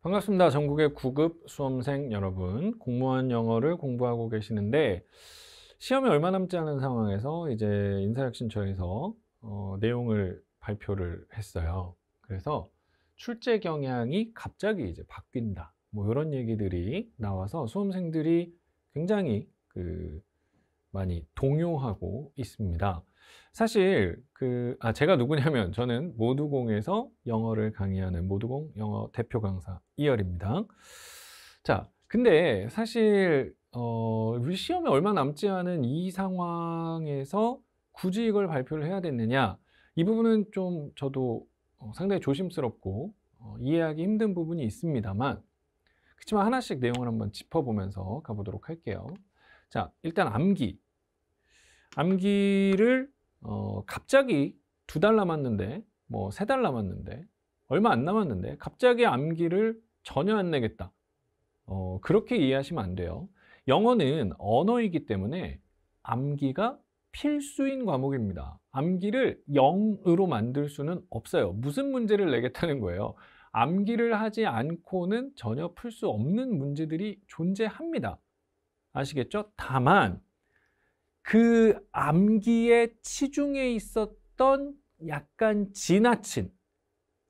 반갑습니다. 전국의 9급 수험생 여러분. 공무원 영어를 공부하고 계시는데 시험이 얼마 남지 않은 상황에서 이제 인사혁신처에서 어, 내용을 발표를 했어요. 그래서 출제 경향이 갑자기 이제 바뀐다. 뭐 이런 얘기들이 나와서 수험생들이 굉장히 그 많이 동요하고 있습니다. 사실 그 아 제가 누구냐면 저는 모두공에서 영어를 강의하는 모두공 영어 대표 강사 이열입니다. 자, 근데 사실 어 우리 시험에 얼마 남지 않은 이 상황에서 굳이 이걸 발표를 해야 됐느냐? 이 부분은 좀 저도 어 상당히 조심스럽고 어 이해하기 힘든 부분이 있습니다만 그치만 하나씩 내용을 한번 짚어보면서 가보도록 할게요. 자, 일단 암기. 암기를 어 갑자기 두 달 남았는데 뭐 세 달 남았는데 얼마 안 남았는데 갑자기 암기를 전혀 안 내겠다. 어 그렇게 이해하시면 안 돼요. 영어는 언어이기 때문에 암기가 필수인 과목입니다. 암기를 0으로 만들 수는 없어요. 무슨 문제를 내겠다는 거예요. 암기를 하지 않고는 전혀 풀 수 없는 문제들이 존재합니다. 아시겠죠? 다만 그 암기의 치중에 있었던 약간 지나친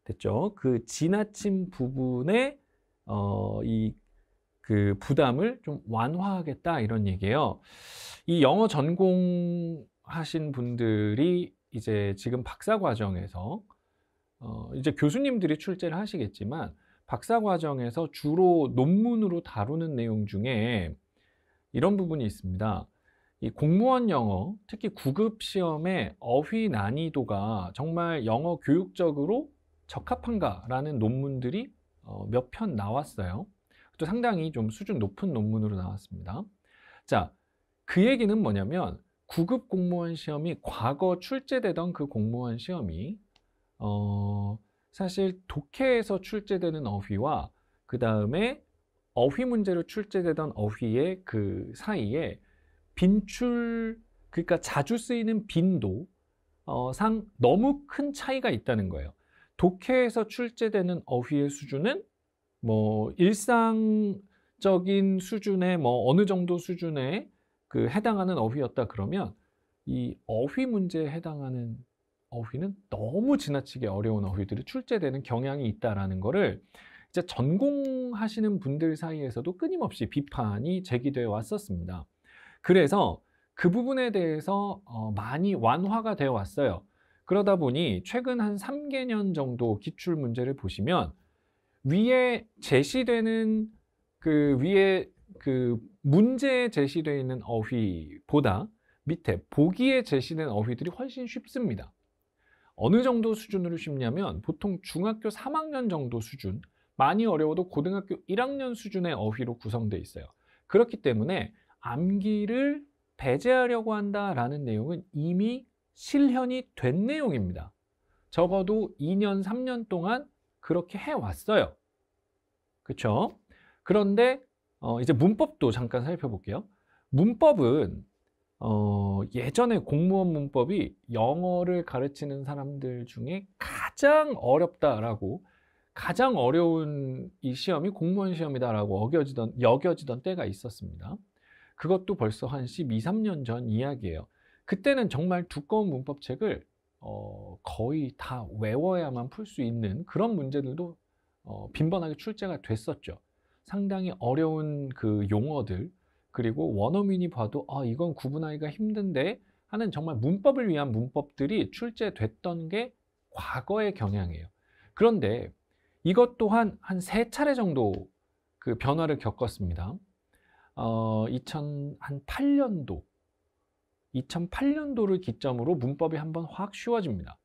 됐죠? 그 지나친 부분에 어, 이 그 부담을 좀 완화하겠다 이런 얘기예요. 이 영어 전공하신 분들이 이제 지금 박사 과정에서 어, 이제 교수님들이 출제를 하시겠지만 박사 과정에서 주로 논문으로 다루는 내용 중에 이런 부분이 있습니다. 이 공무원 영어, 특히 9급 시험의 어휘 난이도가 정말 영어 교육적으로 적합한가라는 논문들이 어, 몇 편 나왔어요. 또 상당히 좀 수준 높은 논문으로 나왔습니다. 자, 그 얘기는 뭐냐면 9급 공무원 시험이 과거 출제되던 그 공무원 시험이 어, 사실 독해에서 출제되는 어휘와 그 다음에 어휘 문제로 출제되던 어휘의 그 사이에 빈출 그러니까 자주 쓰이는 빈도 어, 상 너무 큰 차이가 있다는 거예요. 독해에서 출제되는 어휘의 수준은 뭐 일상적인 수준의 뭐 어느 정도 수준에 그 해당하는 어휘였다 그러면 이 어휘 문제에 해당하는 어휘는 너무 지나치게 어려운 어휘들이 출제되는 경향이 있다라는 거를 이제 전공하시는 분들 사이에서도 끊임없이 비판이 제기되어 왔었습니다. 그래서 그 부분에 대해서 어, 많이 완화가 되어 왔어요. 그러다 보니 최근 한 3개년 정도 기출 문제를 보시면 위에 제시되는 그 위에 그 문제에 제시되어 있는 어휘보다 밑에 보기에 제시된 어휘들이 훨씬 쉽습니다. 어느 정도 수준으로 쉽냐면 보통 중학교 3학년 정도 수준, 많이 어려워도 고등학교 1학년 수준의 어휘로 구성되어 있어요. 그렇기 때문에 암기를 배제하려고 한다라는 내용은 이미 실현이 된 내용입니다. 적어도 2년, 3년 동안 그렇게 해왔어요. 그렇죠? 그런데 어, 이제 문법도 잠깐 살펴볼게요. 문법은 어, 예전에 공무원 문법이 영어를 가르치는 사람들 중에 가장 어렵다라고 가장 어려운 이 시험이 공무원 시험이다라고 어겨지던, 여겨지던 때가 있었습니다. 그것도 벌써 한 12, 3년 전 이야기예요. 그때는 정말 두꺼운 문법책을 어, 거의 다 외워야만 풀 수 있는 그런 문제들도 어, 빈번하게 출제가 됐었죠. 상당히 어려운 그 용어들 그리고 원어민이 봐도 아 이건 구분하기가 힘든데 하는 정말 문법을 위한 문법들이 출제됐던 게 과거의 경향이에요. 그런데 이것 또한 한 세 차례 정도 그 변화를 겪었습니다. 어, 2008년도 2008년도를 기점으로 문법이 한번 확 쉬워집니다.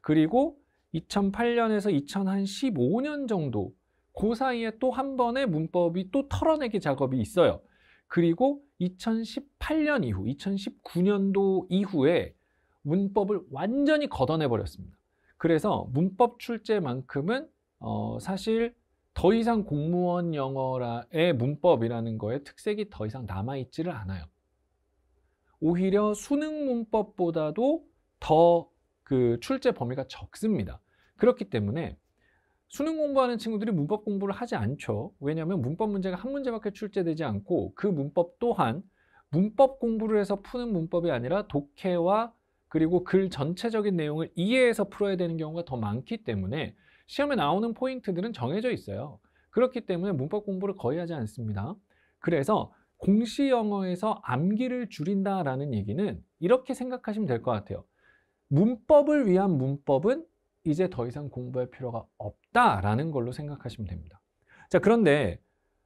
그리고 2008년에서 2015년 정도 그 사이에 또 한 번의 문법이 또 털어내기 작업이 있어요. 그리고 2018년 이후, 2019년도 이후에 문법을 완전히 걷어내 버렸습니다. 그래서 문법 출제만큼은 어, 사실 더 이상 공무원 영어의 문법이라는 거에 특색이 더 이상 남아있지를 않아요. 오히려 수능 문법보다도 더 그 출제 범위가 적습니다. 그렇기 때문에 수능 공부하는 친구들이 문법 공부를 하지 않죠. 왜냐하면 문법 문제가 한 문제밖에 출제되지 않고 그 문법 또한 문법 공부를 해서 푸는 문법이 아니라 독해와 그리고 글 전체적인 내용을 이해해서 풀어야 되는 경우가 더 많기 때문에 시험에 나오는 포인트들은 정해져 있어요. 그렇기 때문에 문법 공부를 거의 하지 않습니다. 그래서 공시 영어에서 암기를 줄인다라는 얘기는 이렇게 생각하시면 될 것 같아요. 문법을 위한 문법은 이제 더 이상 공부할 필요가 없다라는 걸로 생각하시면 됩니다. 자, 그런데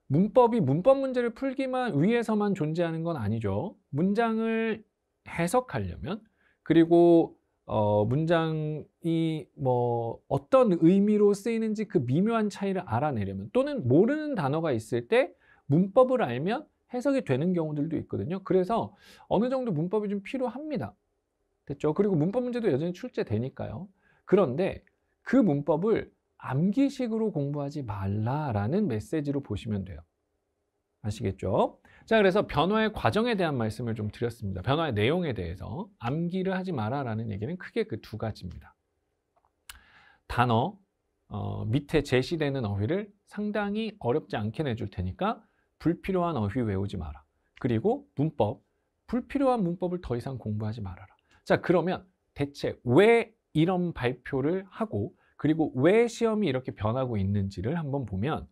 문법이 문법 문제를 풀기만 위해서만 존재하는 건 아니죠. 문장을 해석하려면 그리고 어, 문장이 뭐 어떤 의미로 쓰이는지 그 미묘한 차이를 알아내려면 또는 모르는 단어가 있을 때 문법을 알면 해석이 되는 경우들도 있거든요. 그래서 어느 정도 문법이 좀 필요합니다. 됐죠? 그리고 문법 문제도 여전히 출제되니까요. 그런데 그 문법을 암기식으로 공부하지 말라라는 메시지로 보시면 돼요. 아시겠죠? 자, 그래서 변화의 과정에 대한 말씀을 좀 드렸습니다. 변화의 내용에 대해서 암기를 하지 마라라는 얘기는 크게 그 두 가지입니다. 단어 어, 밑에 제시되는 어휘를 상당히 어렵지 않게 내줄 테니까 불필요한 어휘 외우지 마라. 그리고 문법, 불필요한 문법을 더 이상 공부하지 말아라. 자, 그러면 대체 왜 이런 발표를 하고 그리고 왜 시험이 이렇게 변하고 있는지를 한번 보면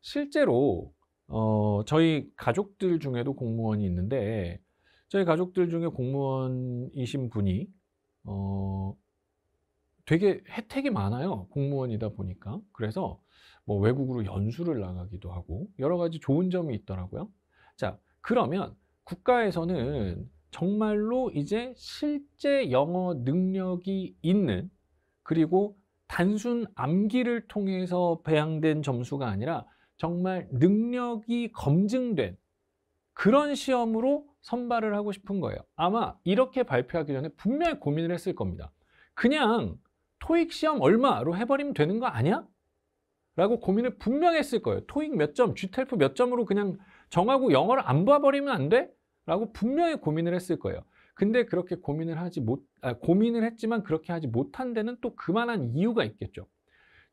실제로 어, 저희 가족들 중에도 공무원이 있는데 저희 가족들 중에 공무원이신 분이 어, 되게 혜택이 많아요. 공무원이다 보니까. 그래서 뭐 외국으로 연수를 나가기도 하고 여러 가지 좋은 점이 있더라고요. 자, 그러면 국가에서는 정말로 이제 실제 영어 능력이 있는 그리고 단순 암기를 통해서 배양된 점수가 아니라 정말 능력이 검증된 그런 시험으로 선발을 하고 싶은 거예요. 아마 이렇게 발표하기 전에 분명히 고민을 했을 겁니다. 그냥 토익 시험 얼마로 해버리면 되는 거 아니야? 라고 고민을 분명히 했을 거예요. 토익 몇 점, GTLF 몇 점으로 그냥 정하고 영어를 안 봐버리면 안 돼? 라고 분명히 고민을 했을 거예요. 근데 그렇게 고민을 하지 못, 아, 고민을 했지만 그렇게 하지 못한 데는 또 그만한 이유가 있겠죠.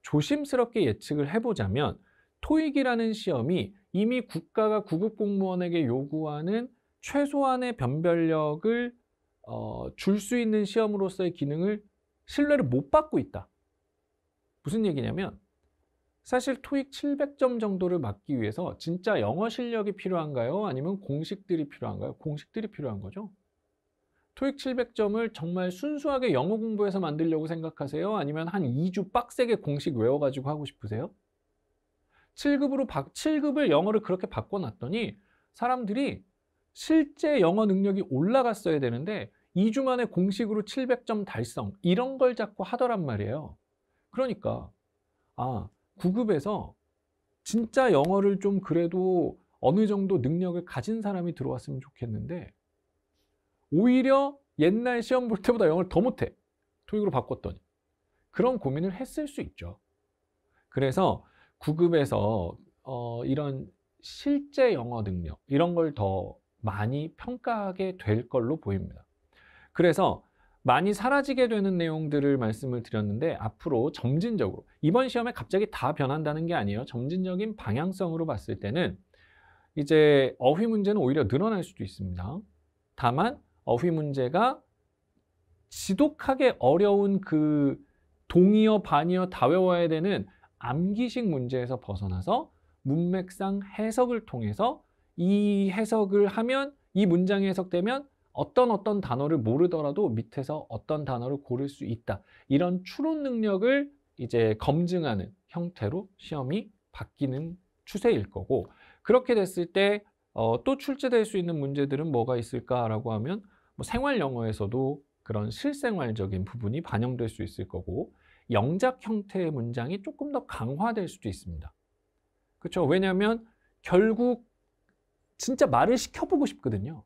조심스럽게 예측을 해보자면 토익이라는 시험이 이미 국가가 구급 공무원에게 요구하는 최소한의 변별력을 어, 줄 수 있는 시험으로서의 기능을 신뢰를 못 받고 있다. 무슨 얘기냐면 사실 토익 700점 정도를 맞기 위해서 진짜 영어 실력이 필요한가요? 아니면 공식들이 필요한가요? 공식들이 필요한 거죠. 토익 700점을 정말 순수하게 영어 공부해서 만들려고 생각하세요? 아니면 한 2주 빡세게 공식 외워가지고 하고 싶으세요? 7급으로 바, 7급을 영어를 그렇게 바꿔놨더니 사람들이 실제 영어 능력이 올라갔어야 되는데 2주 만에 공식으로 700점 달성 이런 걸 자꾸 하더란 말이에요. 그러니까 아 9급에서 진짜 영어를 좀 그래도 어느 정도 능력을 가진 사람이 들어왔으면 좋겠는데 오히려 옛날 시험 볼 때보다 영어를 더 못해. 토익으로 바꿨더니. 그런 고민을 했을 수 있죠. 그래서 9급에서 어, 이런 실제 영어 능력 이런 걸 더 많이 평가하게 될 걸로 보입니다. 그래서 많이 사라지게 되는 내용들을 말씀을 드렸는데 앞으로 점진적으로 이번 시험에 갑자기 다 변한다는 게 아니에요. 점진적인 방향성으로 봤을 때는 이제 어휘 문제는 오히려 늘어날 수도 있습니다. 다만 어휘 문제가 지독하게 어려운 그 동의어, 반의어 다 외워야 되는 암기식 문제에서 벗어나서 문맥상 해석을 통해서 이 해석을 하면 이 문장이 해석되면 어떤 어떤 단어를 모르더라도 밑에서 어떤 단어를 고를 수 있다. 이런 추론 능력을 이제 검증하는 형태로 시험이 바뀌는 추세일 거고 그렇게 됐을 때또 어, 출제될 수 있는 문제들은 뭐가 있을까라고 하면 뭐 생활 영어에서도 그런 실생활적인 부분이 반영될 수 있을 거고 영작 형태의 문장이 조금 더 강화될 수도 있습니다. 그렇죠? 왜냐하면 결국 진짜 말을 시켜보고 싶거든요.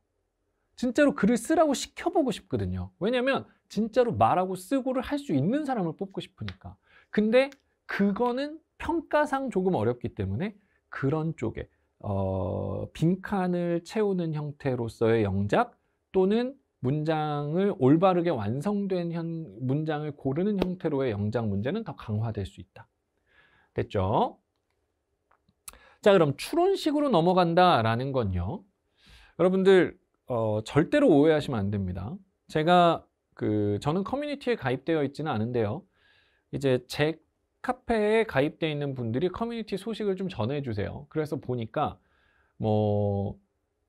진짜로 글을 쓰라고 시켜보고 싶거든요. 왜냐하면 진짜로 말하고 쓰고를 할 수 있는 사람을 뽑고 싶으니까. 근데 그거는 평가상 조금 어렵기 때문에 그런 쪽에 어, 빈칸을 채우는 형태로서의 영작 또는 문장을 올바르게 완성된 현, 문장을 고르는 형태로의 영작 문제는 더 강화될 수 있다. 됐죠? 자, 그럼 추론식으로 넘어간다라는 건요. 여러분들 어, 절대로 오해하시면 안 됩니다. 제가 그 저는 커뮤니티에 가입되어 있지는 않은데요. 이제 제 카페에 가입되어 있는 분들이 커뮤니티 소식을 좀 전해주세요. 그래서 보니까 뭐,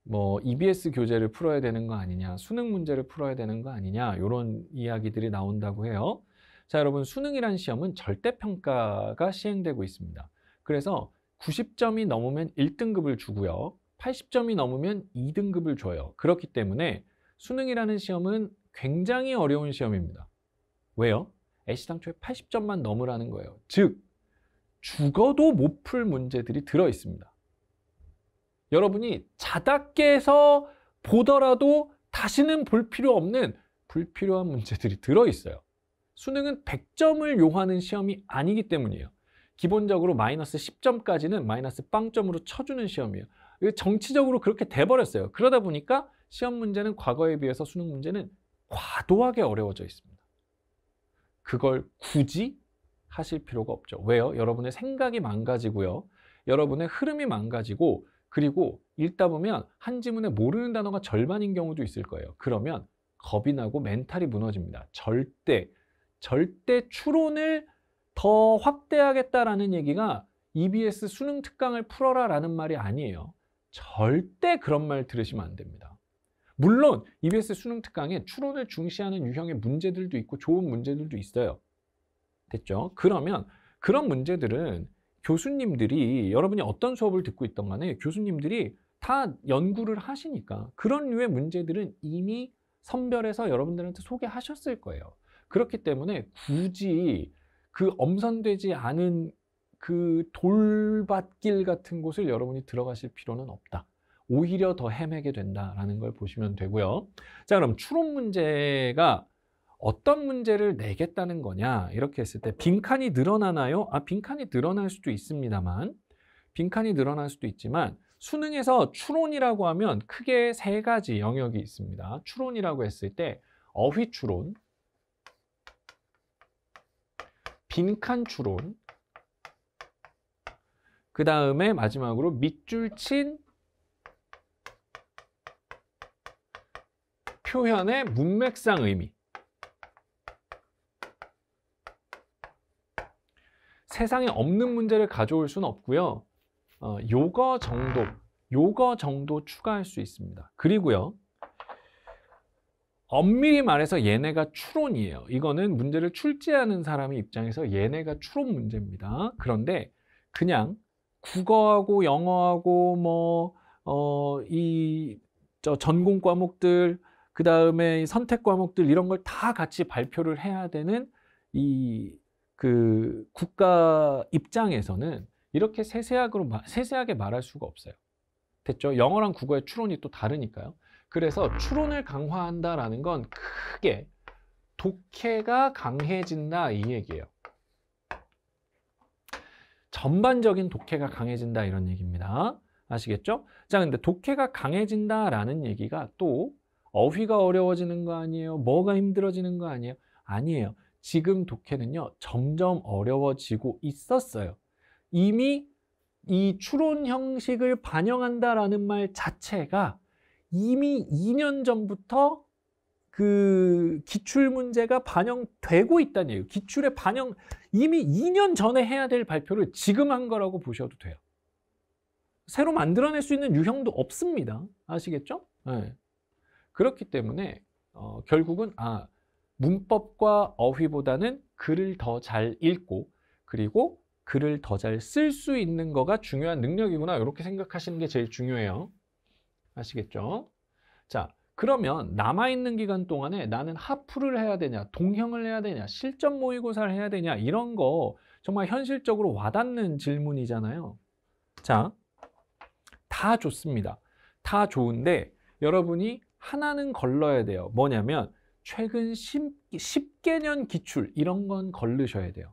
뭐 EBS 교재를 풀어야 되는 거 아니냐, 수능 문제를 풀어야 되는 거 아니냐 이런 이야기들이 나온다고 해요. 자, 여러분 수능이란 시험은 절대 평가가 시행되고 있습니다. 그래서 90점이 넘으면 1등급을 주고요. 80점이 넘으면 2등급을 줘요. 그렇기 때문에 수능이라는 시험은 굉장히 어려운 시험입니다. 왜요? 애시당초에 80점만 넘으라는 거예요. 즉, 죽어도 못 풀 문제들이 들어 있습니다. 여러분이 자다 깨서 보더라도 다시는 볼 필요 없는 불필요한 문제들이 들어 있어요. 수능은 100점을 요하는 시험이 아니기 때문이에요. 기본적으로 마이너스 10점까지는 마이너스 빵점으로 쳐주는 시험이에요. 정치적으로 그렇게 돼버렸어요. 그러다 보니까 시험 문제는 과거에 비해서 수능 문제는 과도하게 어려워져 있습니다. 그걸 굳이 하실 필요가 없죠. 왜요? 여러분의 생각이 망가지고요. 여러분의 흐름이 망가지고 그리고 읽다 보면 한 지문에 모르는 단어가 절반인 경우도 있을 거예요. 그러면 겁이 나고 멘탈이 무너집니다. 절대 절대 추론을 더 확대하겠다라는 얘기가 EBS 수능 특강을 풀어라 라는 말이 아니에요. 절대 그런 말 들으시면 안 됩니다. 물론 EBS 수능 특강에 추론을 중시하는 유형의 문제들도 있고 좋은 문제들도 있어요. 됐죠? 그러면 그런 문제들은 교수님들이 여러분이 어떤 수업을 듣고 있던 간에 교수님들이 다 연구를 하시니까 그런 류의 문제들은 이미 선별해서 여러분들한테 소개하셨을 거예요. 그렇기 때문에 굳이 그 엄선되지 않은 그 돌밭길 같은 곳을 여러분이 들어가실 필요는 없다. 오히려 더 헤매게 된다라는 걸 보시면 되고요. 자, 그럼 추론 문제가 어떤 문제를 내겠다는 거냐 이렇게 했을 때 빈칸이 늘어나나요? 아, 빈칸이 늘어날 수도 있습니다만 빈칸이 늘어날 수도 있지만 수능에서 추론이라고 하면 크게 세 가지 영역이 있습니다. 추론이라고 했을 때 어휘 추론, 빈칸 추론 그 다음에 마지막으로 밑줄 친 표현의 문맥상 의미 세상에 없는 문제를 가져올 수는 없고요. 어, 요거 정도, 요거 정도 추가할 수 있습니다. 그리고요. 엄밀히 말해서 얘네가 추론이에요. 이거는 문제를 출제하는 사람의 입장에서 얘네가 추론 문제입니다. 그런데 그냥 국어하고 영어하고 뭐, 어, 이, 저 전공 과목들, 그 다음에 선택 과목들 이런 걸 다 같이 발표를 해야 되는 이, 그 국가 입장에서는 이렇게 세세하게, 세세하게 말할 수가 없어요. 됐죠? 영어랑 국어의 추론이 또 다르니까요. 그래서 추론을 강화한다라는 건 크게 독해가 강해진다 이 얘기예요. 전반적인 독해가 강해진다 이런 얘기입니다. 아시겠죠? 자, 근데 독해가 강해진다라는 얘기가 또 어휘가 어려워지는 거 아니에요? 뭐가 힘들어지는 거 아니에요? 아니에요. 지금 독해는요, 점점 어려워지고 있었어요. 이미 이 추론 형식을 반영한다라는 말 자체가 이미 2년 전부터 그 기출 문제가 반영되고 있다는 얘기예요. 기출에 반영 이미 2년 전에 해야 될 발표를 지금 한 거라고 보셔도 돼요. 새로 만들어낼 수 있는 유형도 없습니다. 아시겠죠? 네. 그렇기 때문에 어, 결국은 아 문법과 어휘보다는 글을 더 잘 읽고 그리고 글을 더 잘 쓸 수 있는 거가 중요한 능력이구나 이렇게 생각하시는 게 제일 중요해요. 아시겠죠? 자, 그러면 남아있는 기간 동안에 나는 하프를 해야 되냐, 동형을 해야 되냐, 실전 모의고사를 해야 되냐, 이런 거 정말 현실적으로 와닿는 질문이잖아요. 자, 다 좋습니다. 다 좋은데 여러분이 하나는 걸러야 돼요. 뭐냐면 최근 10, 10 개년 기출 이런 건 걸르셔야 돼요.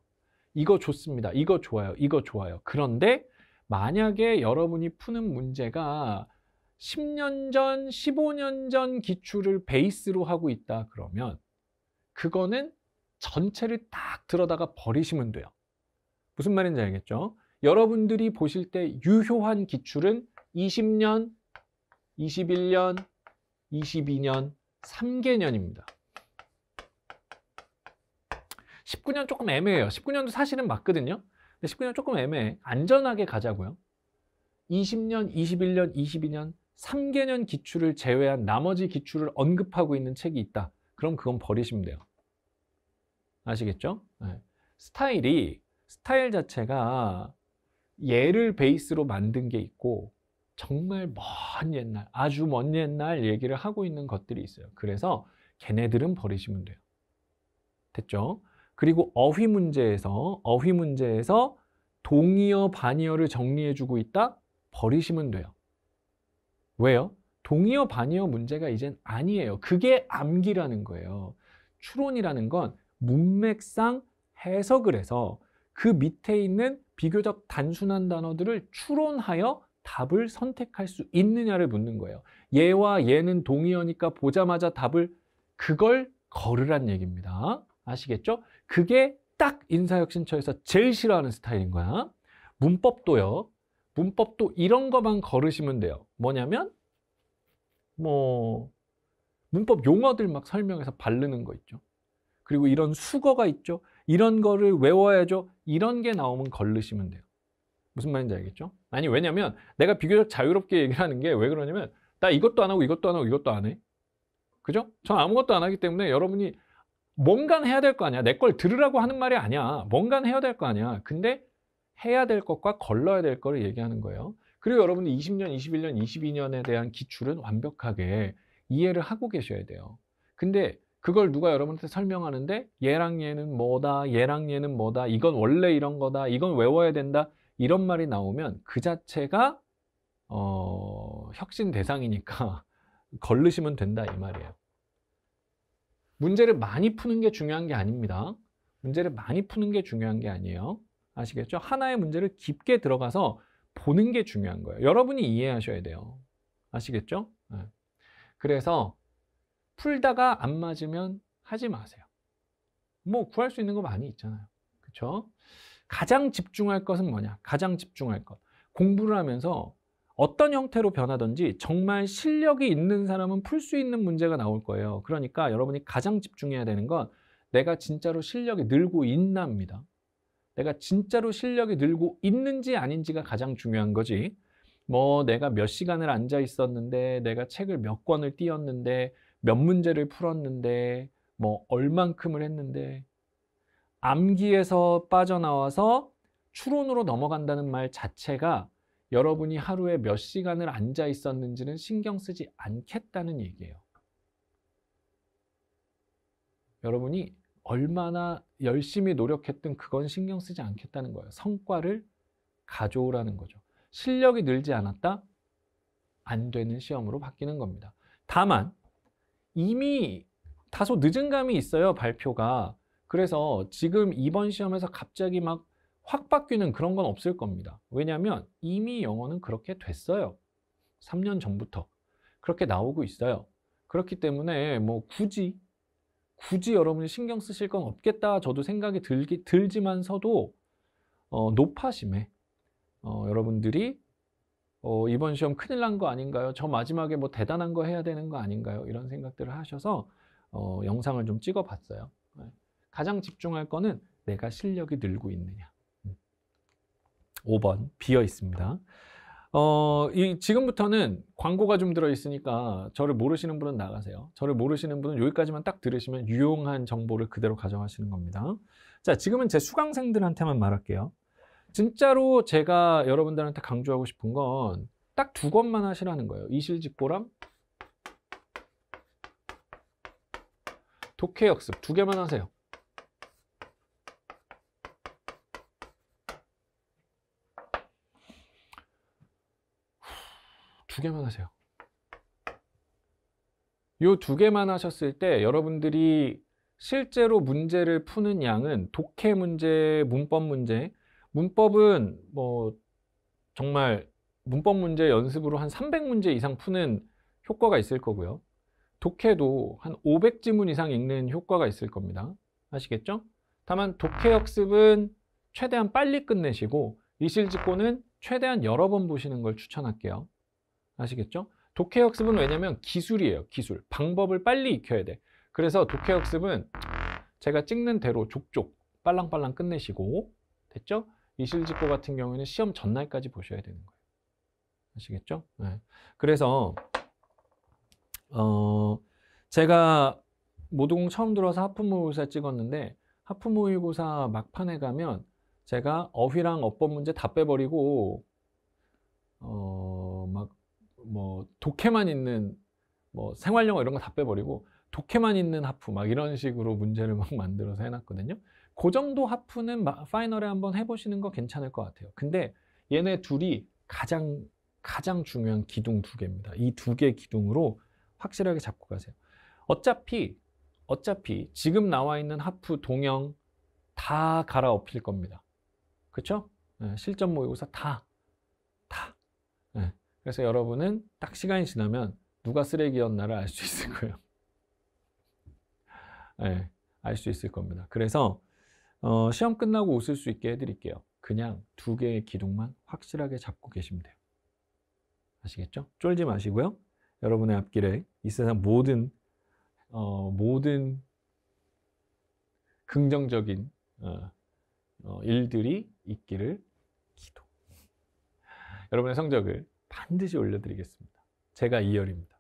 이거 좋습니다. 이거 좋아요. 이거 좋아요. 그런데 만약에 여러분이 푸는 문제가 10년 전, 15년 전 기출을 베이스로 하고 있다 그러면 그거는 전체를 딱 들어다가 버리시면 돼요. 무슨 말인지 알겠죠? 여러분들이 보실 때 유효한 기출은 20년, 21년, 22년, 3개년입니다. 19년 조금 애매해요. 19년도 사실은 맞거든요. 근데 19년 조금 애매해. 안전하게 가자고요. 20년, 21년, 22년, 3개년 기출을 제외한 나머지 기출을 언급하고 있는 책이 있다. 그럼 그건 버리시면 돼요. 아시겠죠? 네. 스타일이 스타일 자체가 예를 베이스로 만든 게 있고 정말 먼 옛날, 아주 먼 옛날 얘기를 하고 있는 것들이 있어요. 그래서 걔네들은 버리시면 돼요. 됐죠? 그리고 어휘 문제에서 어휘 문제에서 동의어, 반의어를 정리해 주고 있다? 버리시면 돼요. 왜요? 동의어, 반의어 문제가 이젠 아니에요. 그게 암기라는 거예요. 추론이라는 건 문맥상 해석을 해서 그 밑에 있는 비교적 단순한 단어들을 추론하여 답을 선택할 수 있느냐를 묻는 거예요. 얘와 얘는 동의어니까 보자마자 답을 그걸 걸으란 얘기입니다. 아시겠죠? 그게 딱 인사혁신처에서 제일 싫어하는 스타일인 거야. 문법도요. 문법도 이런 거만 걸으시면 돼요. 뭐냐면 뭐 문법 용어들 막 설명해서 바르는 거 있죠. 그리고 이런 수거가 있죠. 이런 거를 외워야죠. 이런 게 나오면 걸르시면 돼요. 무슨 말인지 알겠죠? 아니 왜냐면 내가 비교적 자유롭게 얘기를 하는 게 왜 그러냐면 나 이것도 안 하고 이것도 안 하고 이것도 안 해. 그죠? 전 아무것도 안 하기 때문에 여러분이 뭔가 해야 될 거 아니야. 내 걸 들으라고 하는 말이 아니야. 뭔가 해야 될 거 아니야. 근데 해야 될 것과 걸러야 될 거를 얘기하는 거예요. 그리고 여러분이 20년, 21년, 22년에 대한 기출은 완벽하게 이해를 하고 계셔야 돼요. 근데 그걸 누가 여러분한테 설명하는데 얘랑 얘는 뭐다, 얘랑 얘는 뭐다, 이건 원래 이런 거다, 이건 외워야 된다 이런 말이 나오면 그 자체가 어, 혁신 대상이니까 걸르시면 된다 이 말이에요. 문제를 많이 푸는 게 중요한 게 아닙니다. 문제를 많이 푸는 게 중요한 게 아니에요. 아시겠죠? 하나의 문제를 깊게 들어가서 보는 게 중요한 거예요. 여러분이 이해하셔야 돼요. 아시겠죠? 네. 그래서 풀다가 안 맞으면 하지 마세요. 뭐 구할 수 있는 거 많이 있잖아요. 그렇죠? 가장 집중할 것은 뭐냐? 가장 집중할 것. 공부를 하면서 어떤 형태로 변하든지 정말 실력이 있는 사람은 풀 수 있는 문제가 나올 거예요. 그러니까 여러분이 가장 집중해야 되는 건 내가 진짜로 실력이 늘고 있나입니다. 내가 진짜로 실력이 늘고 있는지 아닌지가 가장 중요한 거지. 뭐 내가 몇 시간을 앉아 있었는데 내가 책을 몇 권을 띄었는데 몇 문제를 풀었는데 뭐 얼만큼을 했는데 암기에서 빠져나와서 추론으로 넘어간다는 말 자체가 여러분이 하루에 몇 시간을 앉아 있었는지는 신경 쓰지 않겠다는 얘기예요. 여러분이 얼마나 열심히 노력했든 그건 신경 쓰지 않겠다는 거예요. 성과를 가져오라는 거죠. 실력이 늘지 않았다? 안 되는 시험으로 바뀌는 겁니다. 다만 이미 다소 늦은 감이 있어요. 발표가. 그래서 지금 이번 시험에서 갑자기 막 확 바뀌는 그런 건 없을 겁니다. 왜냐하면 이미 영어는 그렇게 됐어요. 3년 전부터. 그렇게 나오고 있어요. 그렇기 때문에 뭐 굳이 굳이 여러분이 신경 쓰실 건 없겠다 저도 생각이 들기, 들지만서도 어, 높아심에 어, 여러분들이 어, 이번 시험 큰일 난 거 아닌가요? 저 마지막에 뭐 대단한 거 해야 되는 거 아닌가요? 이런 생각들을 하셔서 어, 영상을 좀 찍어 봤어요. 네. 가장 집중할 거는 내가 실력이 늘고 있느냐. 5번 음. 비어 있습니다. 어, 이, 지금부터는 광고가 좀 들어 있으니까 저를 모르시는 분은 나가세요. 저를 모르시는 분은 여기까지만 딱 들으시면 유용한 정보를 그대로 가져가시는 겁니다. 자, 지금은 제 수강생들한테만 말할게요. 진짜로 제가 여러분들한테 강조하고 싶은 건 딱 두 것만 하시라는 거예요. 이실직보랑 독해역습 두 개만 하세요. 두 개만 하세요. 이 두 개만 하셨을 때 여러분들이 실제로 문제를 푸는 양은 독해 문제, 문법 문제, 문법은 뭐 정말 문법 문제 연습으로 한 300문제 이상 푸는 효과가 있을 거고요. 독해도 한 500지문 이상 읽는 효과가 있을 겁니다. 아시겠죠? 다만 독해 학습은 최대한 빨리 끝내시고 이실직고는 최대한 여러 번 보시는 걸 추천할게요. 아시겠죠? 독해역습은 왜냐면 기술이에요. 기술. 방법을 빨리 익혀야 돼. 그래서 독해역습은 제가 찍는 대로 족족 빨랑빨랑 끝내시고 됐죠? 이실직고 같은 경우에는 시험 전날까지 보셔야 되는 거예요. 아시겠죠? 네. 그래서 어 제가 모두공 처음 들어서 하프모의고사 찍었는데 하프모의고사 막판에 가면 제가 어휘랑 어법 문제 다 빼버리고 어막 뭐 독해만 있는 뭐 생활 영어 이런 거 다 빼버리고 독해만 있는 하프 막 이런 식으로 문제를 막 만들어서 해놨거든요. 그 정도 하프는 마- 파이널에 한번 해보시는 거 괜찮을 것 같아요. 근데 얘네 둘이 가장 가장 중요한 기둥 두 개입니다. 이 두 개 기둥으로 확실하게 잡고 가세요. 어차피 어차피 지금 나와 있는 하프 동영 다 갈아엎힐 겁니다. 그렇죠? 실전 모의고사 다 다. 예. 그래서 여러분은 딱 시간이 지나면 누가 쓰레기였나를 알 수 있을 거예요. 예, 알수 있을 겁니다. 그래서 어, 시험 끝나고 웃을 수 있게 해드릴게요. 그냥 두 개의 기둥만 확실하게 잡고 계시면 돼요. 아시겠죠? 쫄지 마시고요. 여러분의 앞길에 이 세상 모든 어, 모든 긍정적인 어, 어, 일들이 있기를 기도. 여러분의 성적을 반드시 올려드리겠습니다. 제가 이열입니다.